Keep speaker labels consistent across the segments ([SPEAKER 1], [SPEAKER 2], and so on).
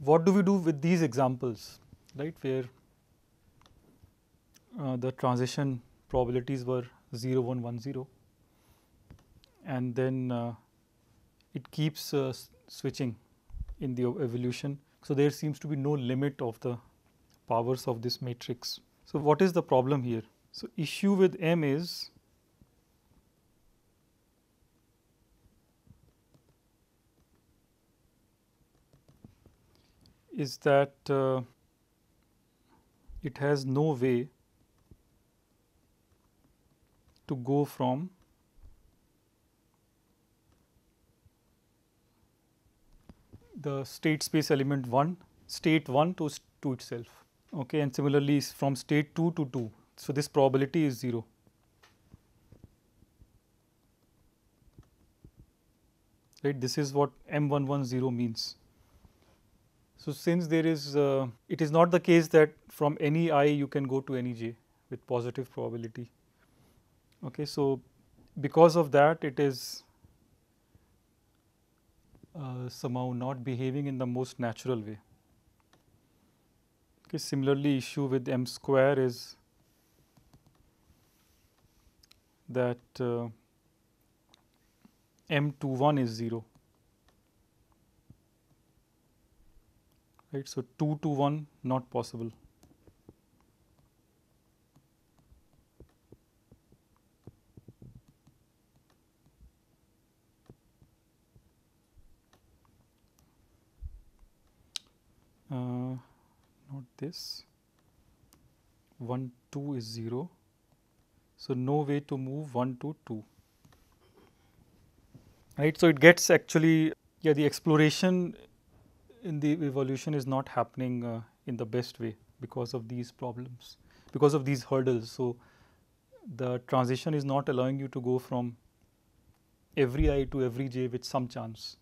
[SPEAKER 1] What do we do with these examples, right, where uh, the transition probabilities were 0, 1, 1, 0 and then uh, it keeps uh, switching in the evolution. So, there seems to be no limit of the powers of this matrix. So, what is the problem here? So, issue with M is is that uh, it has no way to go from the state space element 1 state 1 to, to itself okay and similarly from state 2 to 2 so this probability is 0 right? This is what m110 means. So since there is uh, it is not the case that from any i you can go to any j with positive probability. Okay so because of that it is uh, somehow not behaving in the most natural way. Okay, similarly, issue with m square is that uh, m21 is 0. Right, so 2 to 1 not possible. This 1 2 is 0. So, no way to move 1 to 2 right. So, it gets actually yeah the exploration in the evolution is not happening uh, in the best way because of these problems because of these hurdles. So, the transition is not allowing you to go from every i to every j with some chance.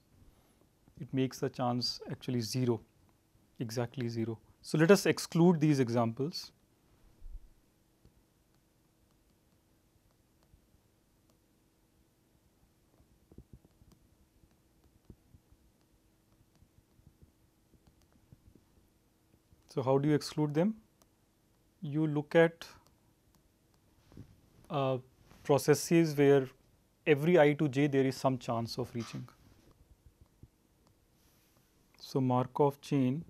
[SPEAKER 1] It makes the chance actually 0 exactly 0. So, let us exclude these examples. So, how do you exclude them? You look at uh, processes where every i to j there is some chance of reaching. So, Markov chain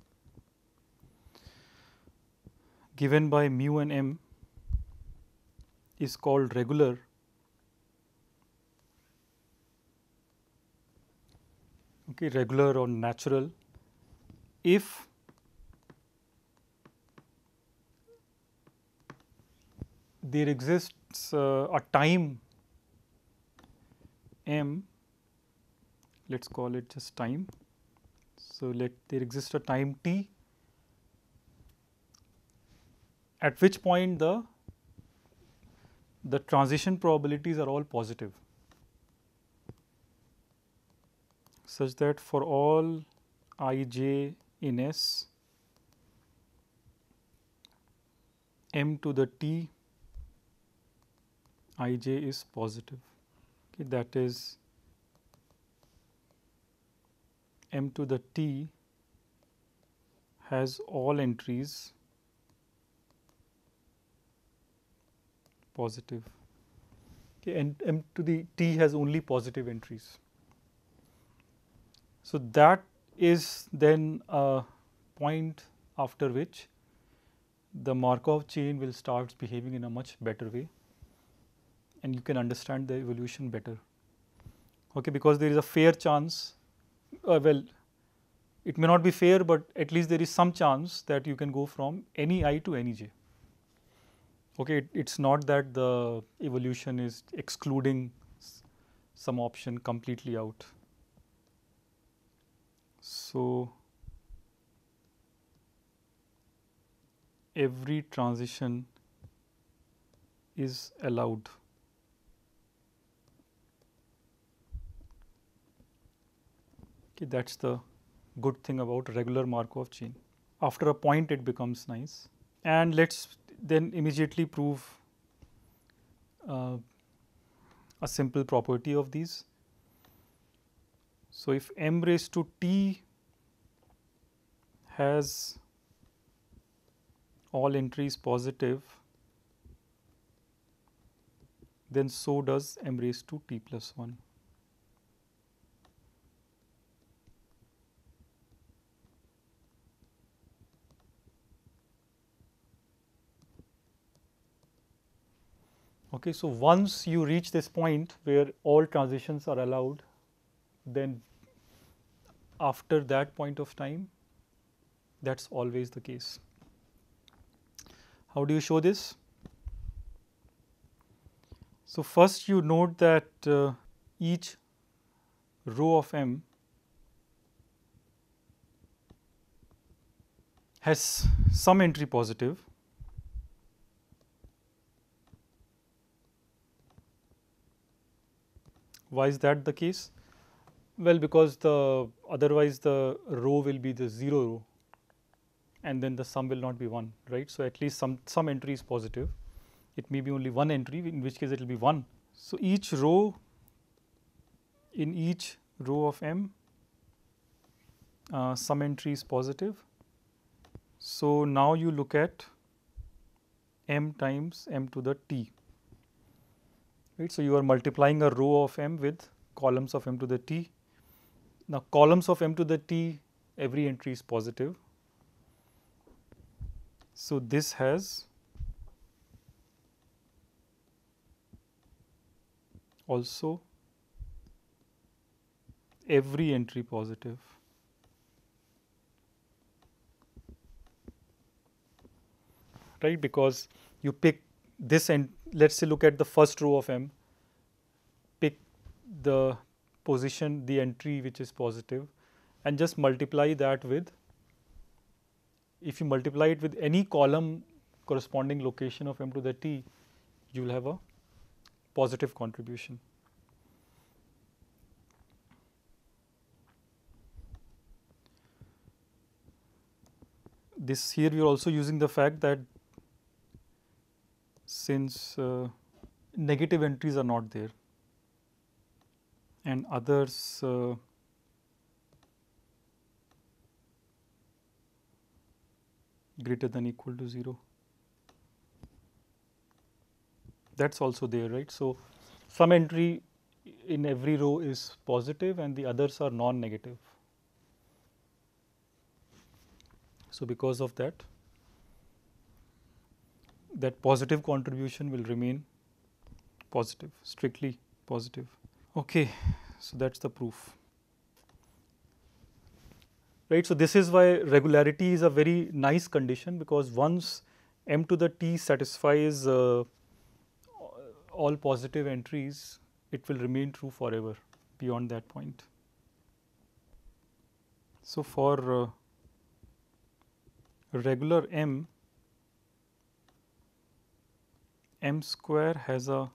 [SPEAKER 1] given by mu and m is called regular okay regular or natural if there exists uh, a time m let us call it just time. So, let there exists a time t at which point the the transition probabilities are all positive such that for all i j in S m to the t i j is positive. Okay, that is m to the t has all entries positive okay, and m to the t has only positive entries. So, that is then a point after which the Markov chain will start behaving in a much better way and you can understand the evolution better. Okay, because there is a fair chance, uh, well, it may not be fair, but at least there is some chance that you can go from any i to any j okay, it, it's not that the evolution is excluding some option completely out. So, every transition is allowed. Okay, that is the good thing about regular Markov chain. after a point it becomes nice. And let us then immediately prove uh, a simple property of these. So, if m raised to t has all entries positive, then so does m raised to t plus 1. Okay, so once you reach this point where all transitions are allowed, then after that point of time, that's always the case. How do you show this? So, first you note that uh, each row of M has some entry positive Why is that the case? Well, because the otherwise the row will be the 0 row and then the sum will not be 1, right. So, at least some, some entry is positive. It may be only one entry in which case it will be 1. So, each row in each row of M uh, some entry is positive. So, now you look at m times m to the t right. So, you are multiplying a row of m with columns of m to the t. Now, columns of m to the t every entry is positive. So, this has also every entry positive. right because you pick this and let us say look at the first row of M, pick the position, the entry which is positive and just multiply that with, if you multiply it with any column corresponding location of M to the T, you will have a positive contribution. This here we are also using the fact that since uh, negative entries are not there and others uh, greater than equal to 0 that is also there right. So, some entry in every row is positive and the others are non-negative. So, because of that that positive contribution will remain positive, strictly positive. Okay, so that's the proof. Right, so this is why regularity is a very nice condition because once m to the t satisfies uh, all positive entries, it will remain true forever beyond that point. So for uh, regular m, m square has a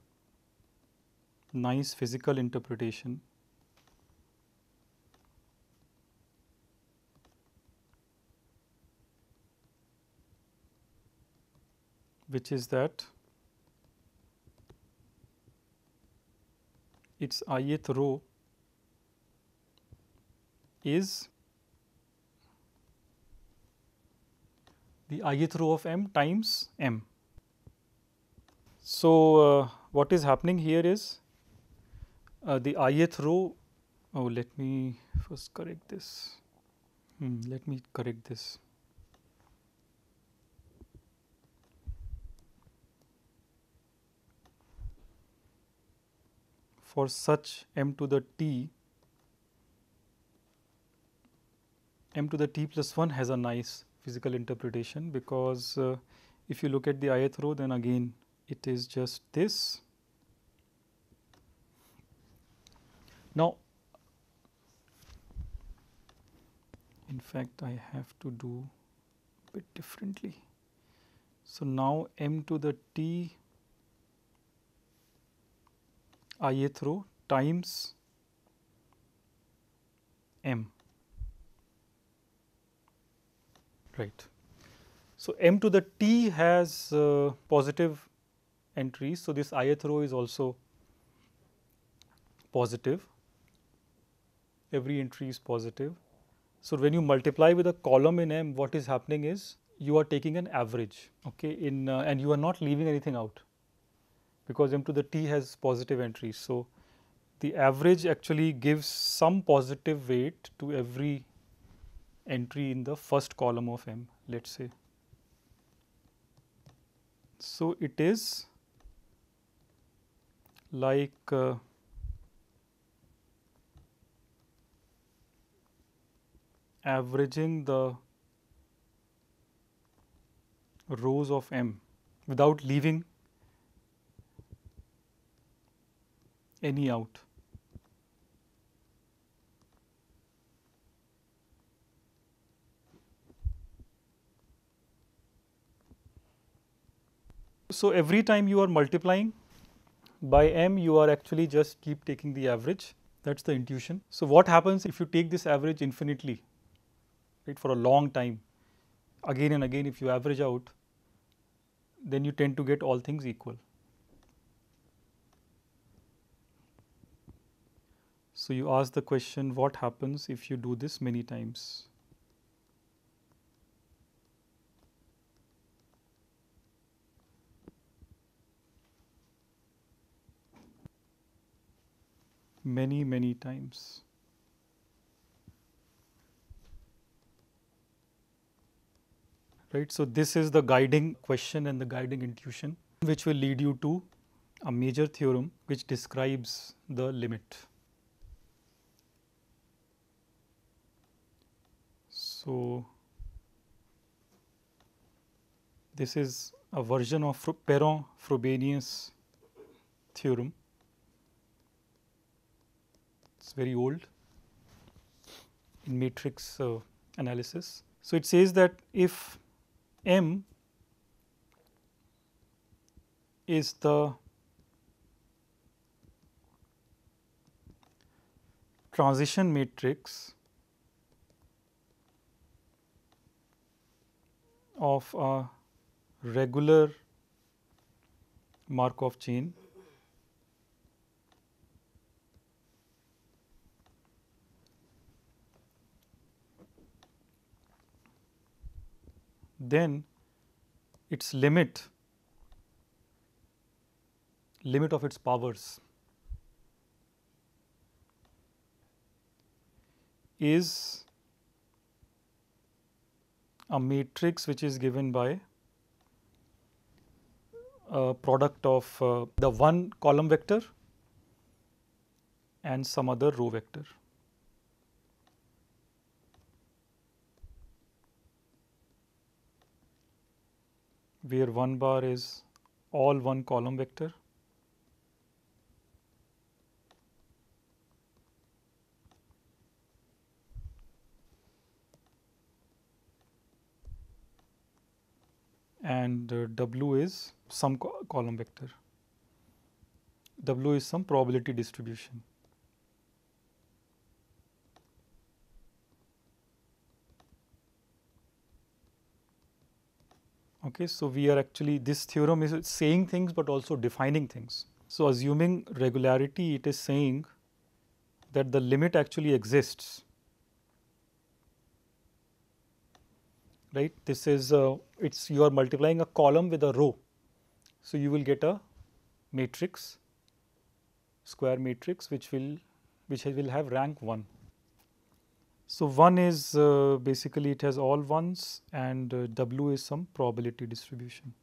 [SPEAKER 1] nice physical interpretation. which is that its ith row is the ith row of m times m. So, uh, what is happening here is uh, the ith row, oh let me first correct this, hmm, let me correct this. For such m to the t, m to the t plus 1 has a nice physical interpretation because uh, if you look at the ith row then again it is just this. Now, in fact, I have to do a bit differently. So, now m to the t ith row times m. Right. So, m to the t has uh, positive entries. So, this ith row is also positive, every entry is positive. So, when you multiply with a column in M, what is happening is you are taking an average okay, in uh, and you are not leaving anything out because M to the T has positive entries. So, the average actually gives some positive weight to every entry in the first column of M, let us say. So, it is like uh, averaging the rows of M without leaving any out. So, every time you are multiplying by m you are actually just keep taking the average that is the intuition. So, what happens if you take this average infinitely right for a long time again and again if you average out then you tend to get all things equal. So, you ask the question what happens if you do this many times. Many, many times. right. So, this is the guiding question and the guiding intuition which will lead you to a major theorem which describes the limit. So, this is a version of Perron-Frobenius theorem. It is very old in matrix uh, analysis. So, it says that if M is the transition matrix of a regular Markov chain then its limit limit of its powers is a matrix which is given by a product of uh, the one column vector and some other row vector. Where 1 bar is all one column vector. and uh, W is some co column vector. W is some probability distribution. Okay, so we are actually this theorem is saying things but also defining things. So assuming regularity, it is saying that the limit actually exists. Right? This is uh, it's you are multiplying a column with a row. So you will get a matrix, square matrix, which will which will have rank 1. So, 1 is uh, basically it has all ones and uh, W is some probability distribution.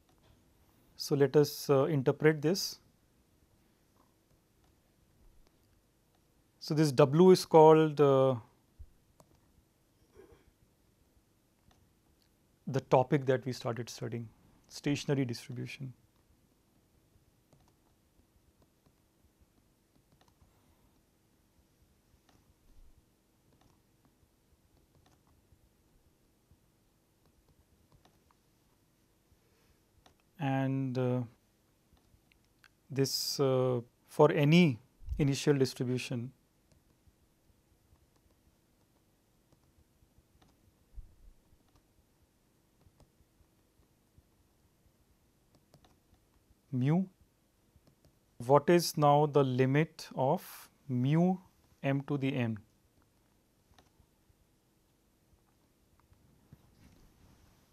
[SPEAKER 1] So, let us uh, interpret this. So, this W is called uh, the topic that we started studying stationary distribution. and uh, this uh, for any initial distribution mu what is now the limit of mu m to the n?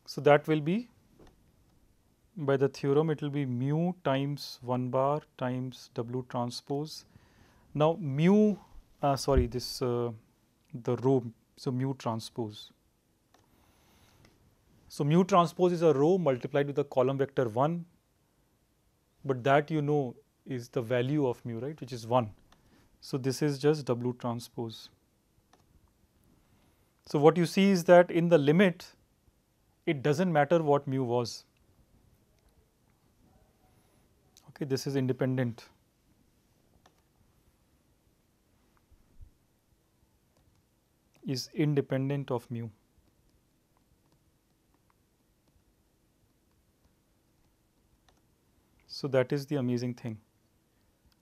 [SPEAKER 1] So that will be by the theorem it will be mu times 1 bar times W transpose. Now, mu uh, sorry this uh, the row so mu transpose. So, mu transpose is a row multiplied with the column vector 1, but that you know is the value of mu right which is 1. So, this is just W transpose. So, what you see is that in the limit it does not matter what mu was. Okay, this is independent. is independent of mu. So, that is the amazing thing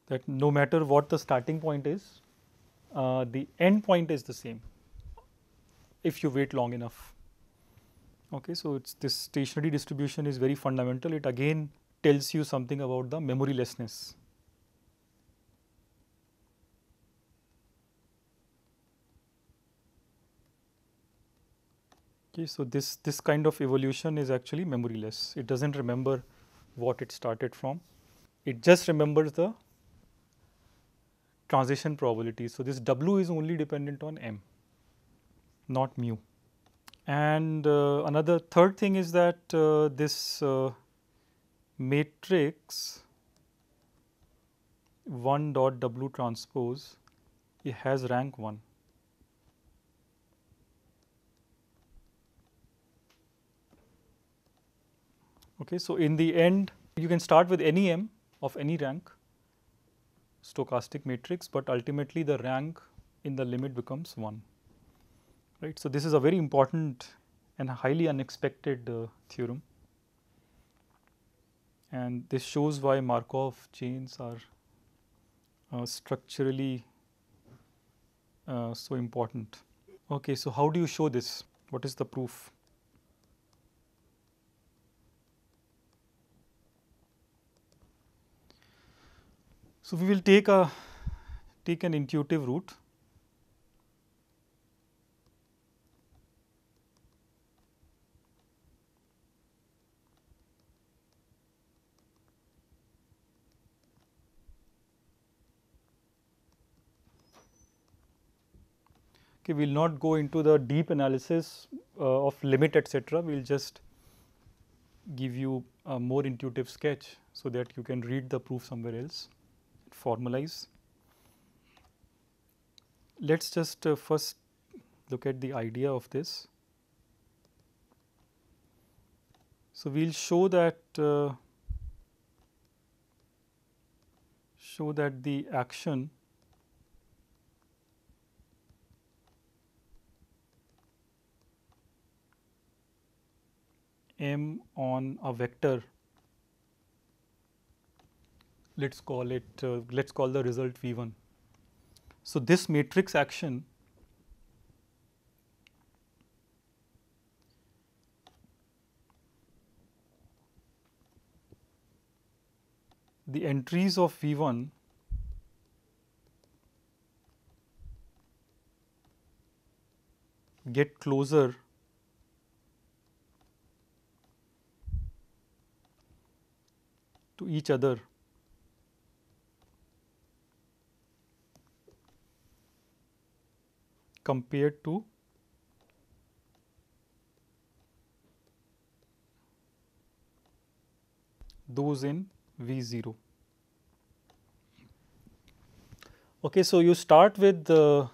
[SPEAKER 1] that no matter what the starting point is, uh, the end point is the same if you wait long enough. Okay, so it's this stationary distribution is very fundamental. It again tells you something about the memorylessness. Okay, so this this kind of evolution is actually memoryless. It doesn't remember what it started from. It just remembers the transition probability. So, this W is only dependent on M, not mu. And uh, another third thing is that uh, this uh, matrix 1 dot W transpose it has rank 1. Okay, so in the end you can start with any m of any rank stochastic matrix, but ultimately the rank in the limit becomes 1 right. So, this is a very important and highly unexpected uh, theorem and this shows why Markov chains are uh, structurally uh, so important. Okay, so how do you show this? What is the proof? So, we will take a take an intuitive route. Okay, we will not go into the deep analysis uh, of limit etc. We will just give you a more intuitive sketch so that you can read the proof somewhere else formalize. Let us just uh, first look at the idea of this. So, we will show that uh, show that the action m on a vector let us call it, uh, let us call the result V 1. So, this matrix action the entries of V 1 get closer to each other compared to those in V 0. Okay, so you start with the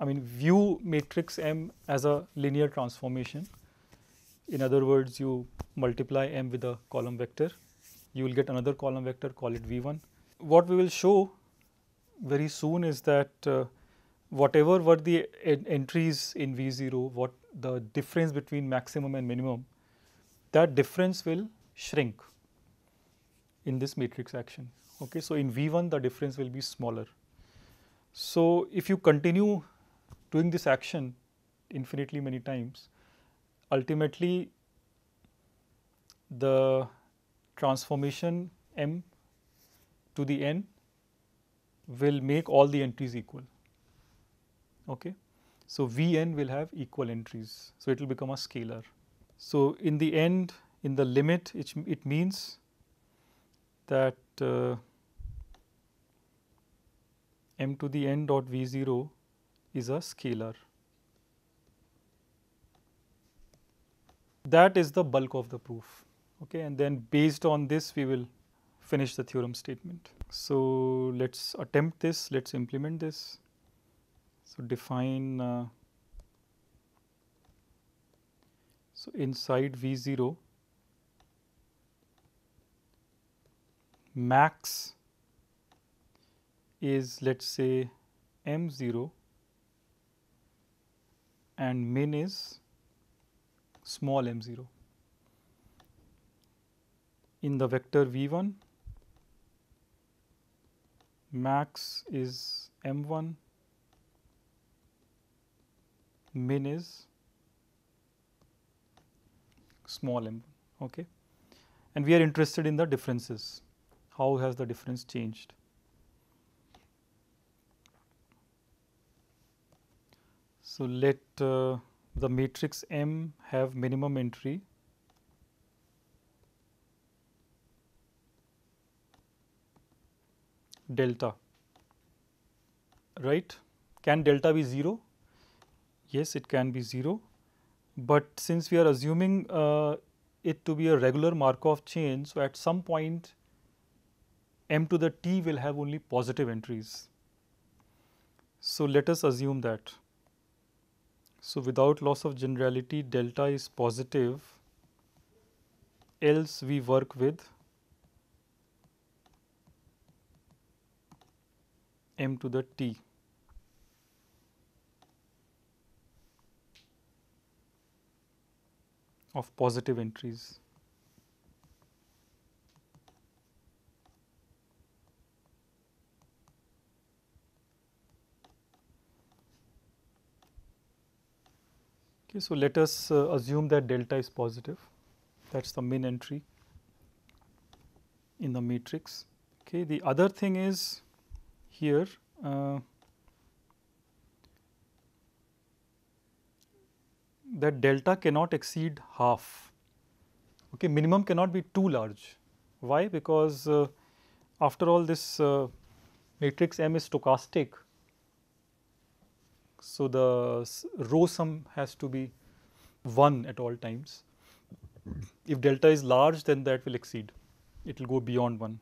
[SPEAKER 1] I mean view matrix M as a linear transformation. In other words, you multiply M with a column vector, you will get another column vector, call it V 1. What we will show very soon is that uh, whatever were the en entries in V0, what the difference between maximum and minimum, that difference will shrink in this matrix action. Okay, so in V1 the difference will be smaller. So if you continue doing this action infinitely many times, ultimately the transformation m to the n will make all the entries equal. Okay. So, Vn will have equal entries. So, it will become a scalar. So, in the end in the limit it, it means that uh, m to the n dot V 0 is a scalar. That is the bulk of the proof okay, and then based on this we will finish the theorem statement. So, let us attempt this, let us implement this. So, define uh, so inside V0 max is let us say M0 and min is small m0. In the vector v1 max is m1 min is small m okay? And we are interested in the differences. How has the difference changed? So let uh, the matrix m have minimum entry delta right. Can delta be 0? Yes, it can be 0, but since we are assuming uh, it to be a regular Markov chain, so at some point m to the t will have only positive entries. So, let us assume that. So, without loss of generality delta is positive, else we work with m to the t. of positive entries. Okay, so let us uh, assume that delta is positive. That is the min entry in the matrix. Okay, the other thing is here uh, that delta cannot exceed half. Okay, minimum cannot be too large. Why? Because uh, after all this uh, matrix M is stochastic. So, the row sum has to be 1 at all times. If delta is large then that will exceed, it will go beyond 1.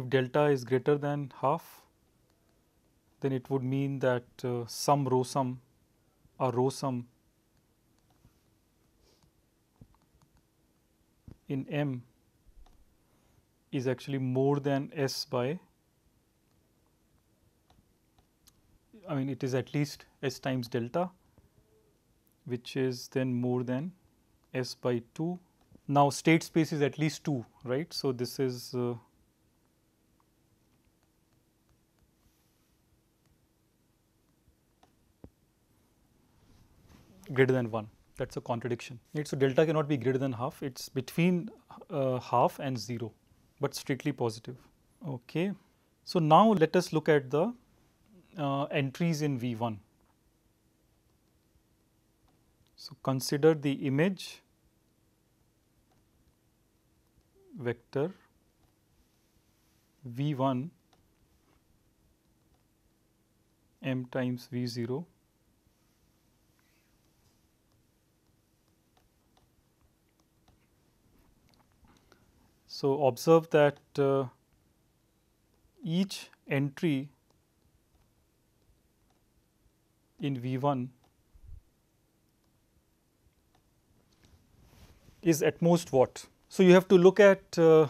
[SPEAKER 1] If delta is greater than half then it would mean that uh, some row sum or row sum in M is actually more than S by I mean it is at least S times delta which is then more than S by 2. Now state space is at least 2 right. So, this is uh, greater than 1 that is a contradiction right. So, delta cannot be greater than half it is between uh, half and 0 but strictly positive. Okay. So, now let us look at the uh, entries in V1. So, consider the image vector V1 m times V0 So, observe that uh, each entry in V 1 is at most what? So, you have to look at uh,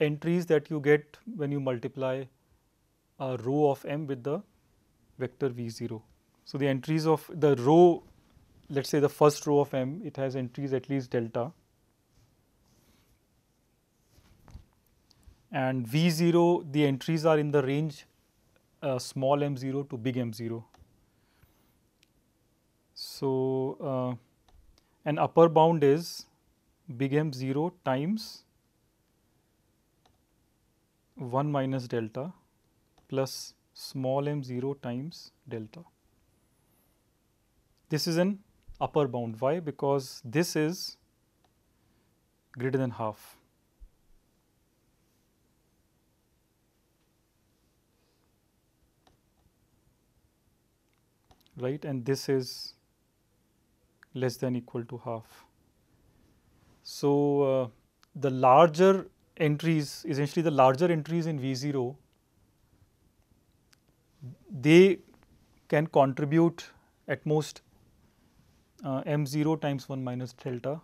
[SPEAKER 1] entries that you get when you multiply a row of m with the vector V 0. So, the entries of the row let us say the first row of m it has entries at least delta and V0 the entries are in the range uh, small m0 to big m0. So, uh, an upper bound is big M0 times 1 minus delta plus small m0 times delta. This is an upper bound. Why? Because this is greater than half. Right, and this is less than equal to half. So, uh, the larger entries, essentially the larger entries in V0, they can contribute at most uh, M0 times 1 minus delta,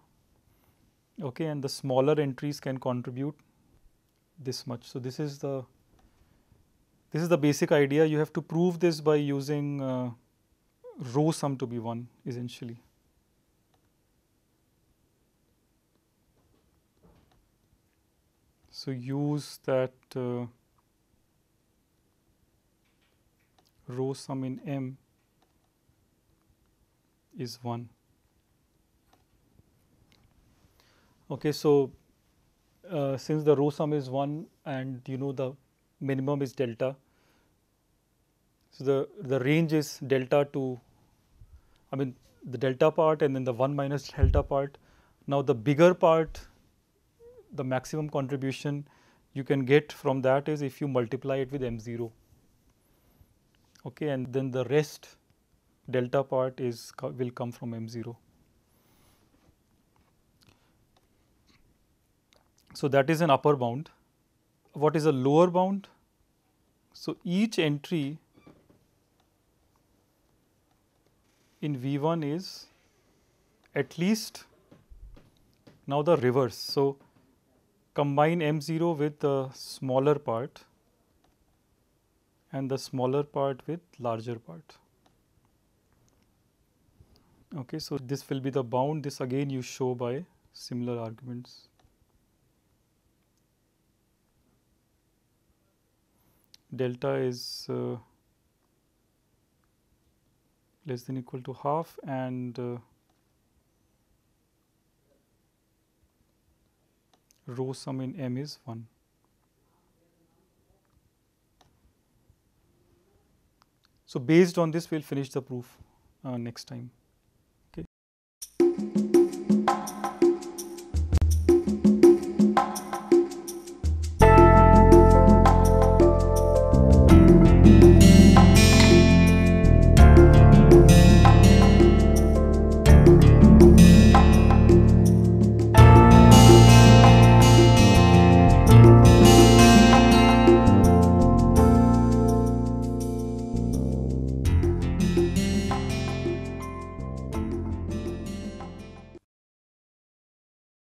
[SPEAKER 1] okay, and the smaller entries can contribute this much. So, this is the this is the basic idea. You have to prove this by using uh, row sum to be 1 essentially. So, use that uh, row sum in M is 1. Okay, so uh, since the row sum is 1 and you know the minimum is delta, so the, the range is delta to, I mean the delta part and then the 1 minus delta part. Now the bigger part the maximum contribution you can get from that is if you multiply it with m0 okay and then the rest delta part is will come from m0 so that is an upper bound. What is a lower bound? So each entry in v1 is at least now the reverse so combine M0 with the smaller part and the smaller part with larger part. Okay, so this will be the bound. This again you show by similar arguments. Delta is uh, less than equal to half and uh, row sum in M is 1. So, based on this we will finish the proof uh, next time.